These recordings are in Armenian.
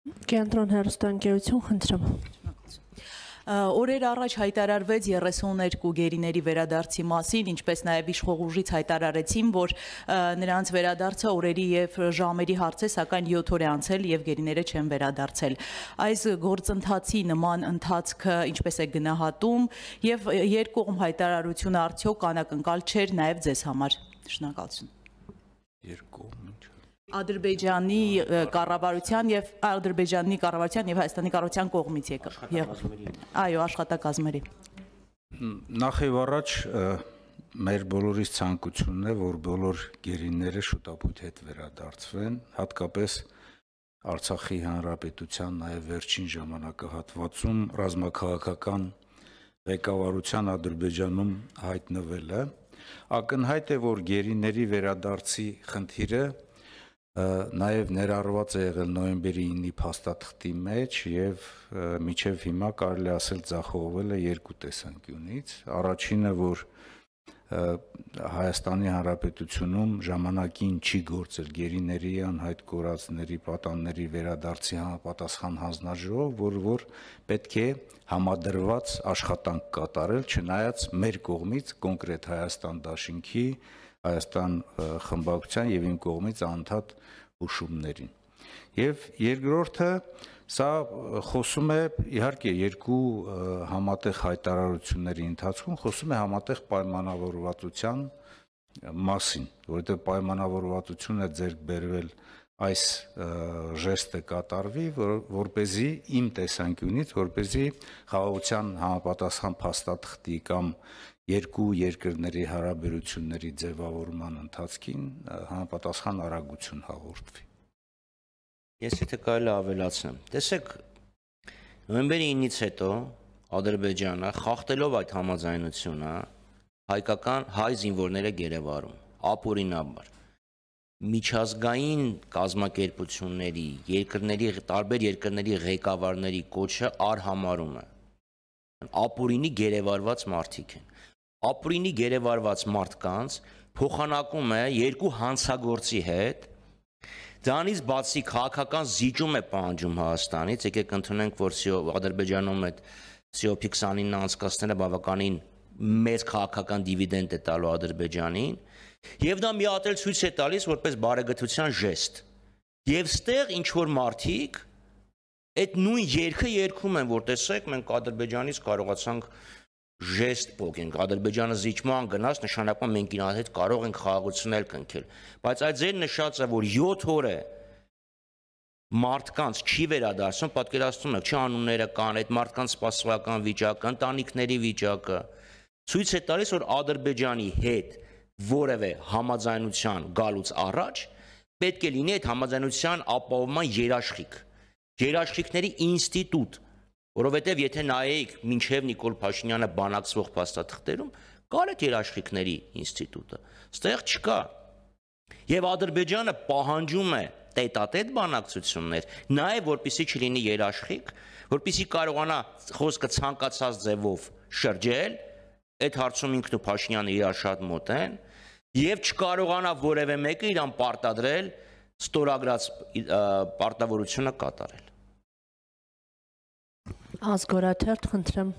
Կենտրոն հերոստանգերություն խնդրեմ։ Օրեր առաջ հայտարարվեց 32 գերիների վերադարձի մասին, ինչպես նաև իշխող ուժից հայտարարեցին, որ նրանց վերադարձը օրերի եւ ժամերի հարց է, սակայն 7 օր է անցել եւ գերիները չեն վերադարձել։ Այս գործընթացի նման ընթացքը ինչպես է գնահատում եւ երկկողմ հայտարարությունը արդյոք անակնկալ չէր նաև ձեզ համար։ Շնորհակալություն։ ինչ Ադրբեջանի կառավարության եւ Ադրբեջանի կառավարության եւ Հայաստանի կառավարության կողմից եկավ։ Այո, աշխատակազմերի։ Նախ եւ առաջ մեր բոլորիս ցանկությունն է, որ բոլոր գերիները շուտապույտ հետ վերադարձվեն, հատկապես Արցախի հանրապետության նաև վերջին ժամանակահատվածում ռազմաքաղաքական ղեկավարության Ադրբեջանում հայտնվելը ակնհայտ է, որ գերիների վերադարձի խնդիրը նաև ներառված է եղել նոյեմբերի 9-ի փաստաթղթի մեջ եւ միջև հիմա կարելի ասել ձախողվել է երկու տեսանկյունից առաջինը որ Հայաստանի Հանրապետությունում ժամանակին չի գործել գերիների անհայտ կորածների պատանների վերադարձի համապատասխան հանձնաժողով, որ որ պետք է համադրված աշխատանք կատարել, չնայած մեր կողմից կոնկրետ Հայաստան Դաշինքի Հայաստան խմբակցության եւ իմ կողմից անդադ հուշումներին։ Եվ երկրորդը սա խոսում է իհարկե երկու համատեղ հայտարարությունների ընթացքում խոսում է համատեղ պայմանավորվածության մասին, որովհետեւ պայմանավորվածությունը ձեռք բերվել այս ժեստը կատարվի, որ, որ เป զի իմ տեսանկյունից, որ เป զի խաղաղության համապատասխան փաստաթղթի կամ երկու երկրների հարաբերությունների ձևավորման ընթացքին համապատասխան արագություն հաղորդվի։ Ես եթե կարելի ավելացնեմ։ Տեսեք, նոյեմբերի 9-ից հետո Ադրբեջանը խախտելով այդ համաձայնությունը հայկական հայ զինվորները գերեվարում ապօրինաբար միջազգային կազմակերպությունների, երկրների, տարբեր երկրների ղեկավարների կոչը արհամարում է։ Ապուրինի գերեվարված մարդիկ են ապրինի գերեվարված մարդկանց փոխանակում է երկու հանցագործի հետ Դրանից բացի քաղաքական զիջում է պահանջում Հայաստանից, եկեք ընդունենք, որ Ադրբեջանում այդ COP29-ը անցկացնելը բավականին մեծ քաղաքական դիվիդենդ է տալու Ադրբեջանին, եւ դա մի հատ էլ ցույց է տալիս որպես բարեգթության ժեստ։ Եվ ստեղ ինչ որ մարդիկ այդ նույն երգը երգում են, որ տեսեք, մենք Ադրբեջանից կարողացանք ժեստ փոխենք ադրբեջանը զիջման գնաց նշանակում մենք իրար հետ կարող ենք խաղաղությունել կնքել բայց այդ ձեր նշածը որ 7 օր է մարդկանց չի վերադասում պատկերացնում եք չի անունները կան այդ մարդկանց սպասողական վիճակը ընտանիքների վիճակը ցույց է տալիս որ ադրբեջանի հետ որևէ համաձայնության գալուց առաջ պետք է լինի այդ համաձայնության ապահովման երաշխիք երաշխիքների ինստիտուտ Որովհետև եթե նայեիք մինչև Նիկոլ Փաշինյանը բանակցվող փաստաթղթերում, կար այդ երաշխիքների ինստիտուտը։ Ստեղ չկա։ Եվ Ադրբեջանը պահանջում է տետատետ բանակցություններ, նաև որպիսի չլինի երաշխիք, որպիսի կարողանա խոսքը ցանկացած ձևով շրջել, այդ հարցում ինքն ու Փաշինյանը իրար շատ մոտ են, եւ չկարողանա որևէ մեկը իրան պարտադրել ստորագրած պարտավորությունը կատարել։ Ազգորաթերթ խնդրեմ։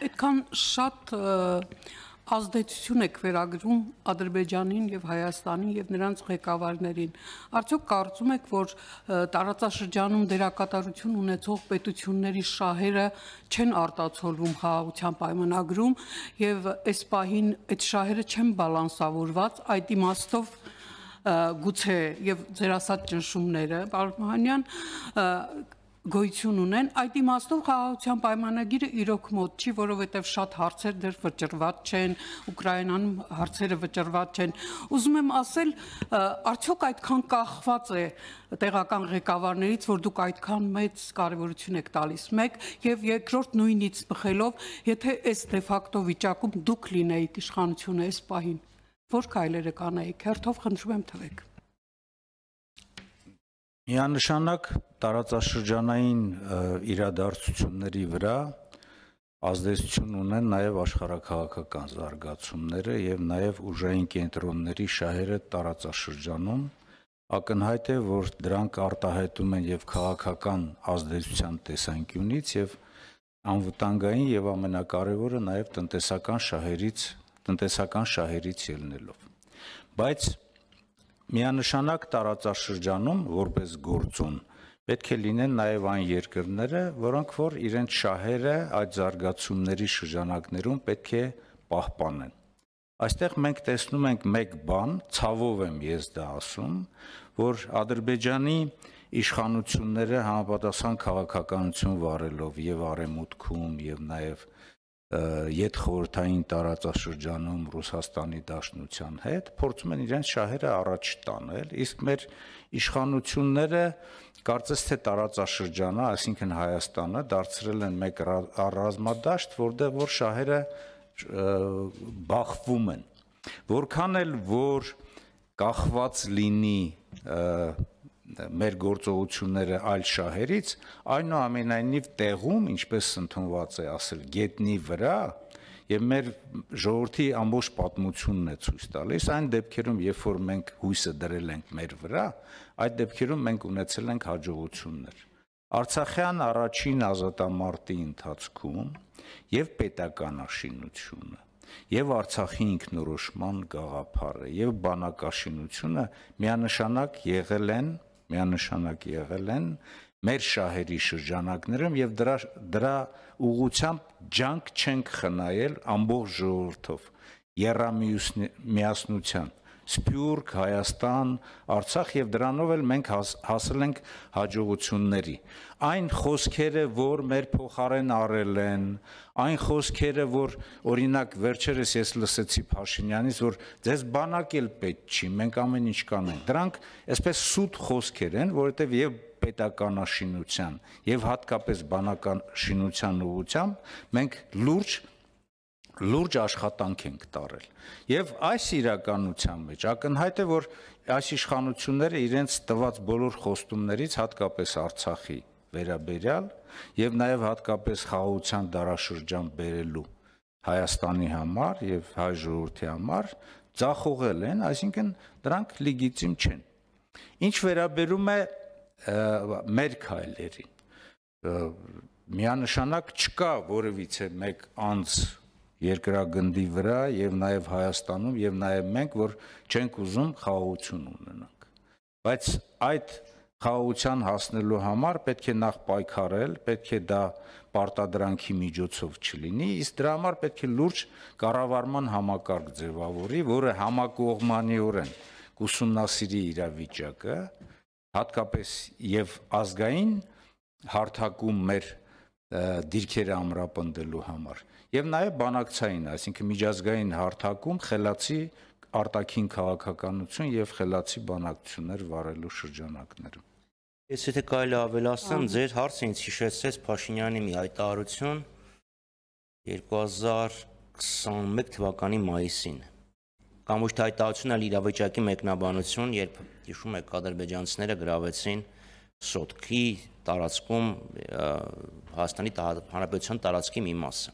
Այդքան շատ ազդեցություն եք վերագրում Ադրբեջանին եւ Հայաստանին եւ նրանց ղեկավարներին։ Արդյոք կարծում եք, որ տարածաշրջանում դերակատարություն ունեցող պետությունների շահերը չեն արտացոլվում խաղաղության պայմանագրում եւ այս պահին այդ շահերը չեն բալանսավորված, այդ իմաստով գուցե եւ ձեր ասած ճնշումները, պարոն Մահանյան, գոյություն ունեն այդ իմաստով խաղաղության պայմանագիրը իրոք մոտ չի որովհետև շատ հարցեր դեռ վճռված չեն ուկրաինանում հարցերը վճռված չեն ուզում եմ ասել արդյոք այդքան կախված է տեղական ղեկավարներից որ դուք այդքան մեծ կարևորություն եք տալիս մեկ եւ երկրորդ նույնից բխելով եթե այս դե ֆակտո վիճակում դուք լինեիք իշխանությունը այս պահին Որ քայլերը կանեիք, հերթով խնդրում եմ թվեք։ Միանշանակ տարածաշրջանային իրադարձությունների վրա ազդեցություն ունեն նաև աշխարհակաղակական զարգացումները եւ նաև ուժային կենտրոնների շահերը տարածաշրջանում ակնհայտ է, որ դրանք արտահայտում են եւ քաղաքական ազդեցության տեսանկյունից եւ անվտանգային եւ ամենակարևորը նաեւ տնտեսական շահերից տնտեսական շահերից ելնելով բայց միանշանակ տարածաշրջանում որպես գործոն պետք է լինեն նաև այն երկրները, որոնք որ իրենց շահերը այդ զարգացումների շրջանակներում պետք է պահպանեն։ Այստեղ մենք տեսնում ենք մեկ բան, ցավով եմ ես դա ասում, որ Ադրբեջանի իշխանությունները համապատասխան քաղաքականություն վարելով եւ արեմուտքում եւ նաեւ յետ խորթային տարածաշրջանում Ռուսաստանի Դաշնության հետ փորձում են իրենց շահերը առաջ տանել, իսկ մեր իշխանությունները կարծես թե տարածաշրջանը, այսինքն Հայաստանը դարձրել են մեկ ռազմադաշտ, որտեղ որ շահերը բախվում են։ Որքան էլ որ կախված լինի մեր գործողությունները այլ շահերից, այնուամենայնիվ տեղում, ինչպես ընդունված է ասել, գետնի վրա եւ մեր ժողովրդի ամբողջ պատմությունն է ցույց տալիս այն դեպքերում, երբ որ մենք հույսը դրել ենք մեր վրա, այդ դեպքերում մենք ունեցել ենք հաջողություններ։ Արցախյան առաջին ազատամարտի ընթացքում եւ պետական աշինությունը եւ Արցախի ինքնորոշման գաղափարը եւ բանակաշինությունը միանշանակ եղել են միանշանակ եղել են մեր շահերի շրջանակներում եւ դրա դրա ուղությամբ ջանք չենք խնայել ամբողջ ժողովրդով երամիուսնության Սփյուռք, Հայաստան, Արցախ եւ դրանով էլ մենք հաս, հասել ենք հաջողությունների։ Այն խոսքերը, որ մեր փոխարեն արել են, այն խոսքերը, որ օրինակ վերջերս ես լսեցի Փաշինյանից, որ ձեզ բանակ էլ պետք չի, մենք ամեն ինչ կանենք։ Դրանք այսպես սուտ խոսքեր են, որովհետեւ եւ պետականաշինության եւ հատկապես բանականաշինության ուղղությամբ մենք լուրջ լուրջ աշխատանք ենք տարել։ Եվ այս իրականության մեջ ակնհայտ է, որ այս իշխանությունները իրենց տված բոլոր խոստումներից հատկապես Արցախի վերաբերյալ եւ նաեւ հատկապես խաղաղության դարաշրջան բերելու Հայաստանի համար եւ հայ ժողովրդի համար ցախողել են, այսինքն դրանք լեգիտիմ չեն։ Ինչ վերաբերում է մեր քայլերին միանշանակ չկա որևիցե մեկ անձ երկրագնդի վրա եւ նաեւ Հայաստանում եւ նաեւ մենք որ չենք ուզում խաղաղություն ունենանք բայց այդ խաղաղության հասնելու համար պետք է նախ պայքարել պետք է դա պարտադրանքի միջոցով չլինի իսկ դրա համար պետք է լուրջ կառավարման համակարգ ձևավորի որը համակողմանիորեն կուսումնասիրի իրավիճակը հատկապես եւ ազգային հարթակում մեր դիրքերը ամրապնդելու համար եւ նաեւ բանակցային, այսինքն միջազգային հարթակում խելացի արտաքին քաղաքականություն եւ խելացի բանակցություններ վարելու շրջանակներում։ Ես եթե կարելի ավելացնեմ, ձեր հարցը ինձ հիշեցրեց Փաշինյանի մի հայտարարություն 2021 թվականի մայիսին կամ ոչ թե հայտարարություն, այլ իրավիճակի մեկնաբանություն, երբ հիշում եք ադրբեջանցիները գրավեցին Սոտքի տարածքում Հայաստանի Հանրապետության տարածքի մի մասը։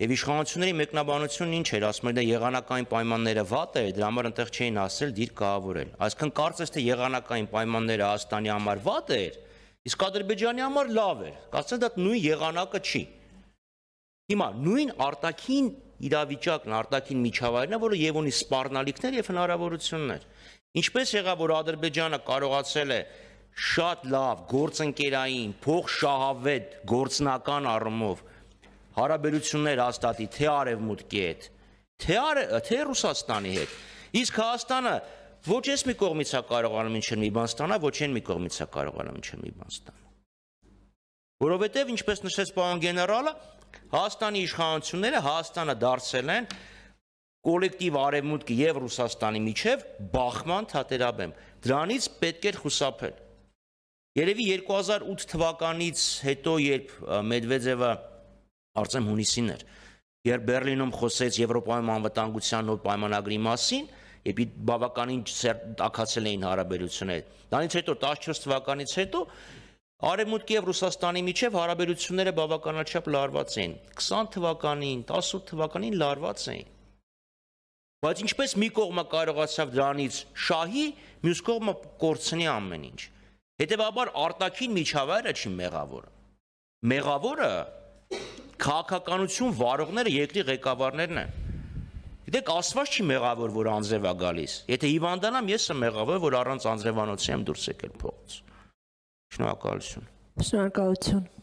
Եվ իշխանությունների մեկնաբանությունն ինչ էր ասում, դա եղանակային պայմանները վատ էր, դրա համար այնտեղ չէին ասել դիր կահավորել։ Այսինքն կարծես թե եղանակային պայմանները Հայաստանի համար վատ էր, իսկ Ադրբեջանի համար լավ էր։ Կարծես դա նույն եղանակը չի։ Հիմա նույն արտաքին իրավիճակն, արտաքին միջավայրն է, որը եւ ունի սպառնալիքներ եւ հնարավորություններ։ Ինչպես եղավ, որ Ադրբեջանը կարողացել է շատ լավ գործընկերային, փող շահավետ գործնական առումով հարաբերություններ հաստատի թե արևմուտքի հետ, թե արև, թե Ռուսաստանի հետ։ Իսկ Հայաստանը ոչ ես մի կողմից է կարողանում ինչ-որ մի բան ստանա, ոչ են մի կողմից է կարողանում ինչ-որ մի բան ստանա։ Որովհետև ինչպես նշեց պարոն գեներալը, Հայաստանի իշխանությունները Հայաստանը դարձել են կոլեկտիվ արևմուտքի եւ Ռուսաստանի միջև բախման թատերաբեմ։ Դրանից պետք էր խուսափել։ Երևի 2008 թվականից հետո, երբ Մեդվեդևը արծեմ հունիսին էր, երբ Բերլինում խոսեց Եվրոպայում անվտանգության նոր պայմանագրի մասին, եփի բավականին տակացել էին հարաբերությունները։ Դրանից հետո 14 թվականից հետո Արևմուտքի եւ Ռուսաստանի միջև հարաբերությունները բավականաչափ լարված էին։ 20 թվականին, 18 թվականին լարված էին։ Բայց ինչպես մի կողմը կարողացավ դրանից շահի, մյուս կողմը կորցնի ամեն ինչ։ Հետևաբար արտաքին միջավայրը չի մեղավորը։ Մեղավորը քաղաքականություն վարողները երկրի ղեկավարներն են։ Գիտեք, Աստված չի մեղավոր, որ անձրև է գալիս։ Եթե հիվանդանամ, ես եմ մեղավոր, որ առանց անձրևանոցի եմ դուրս եկել փողոց։ Շնորհակալություն։ Շնորհակալություն։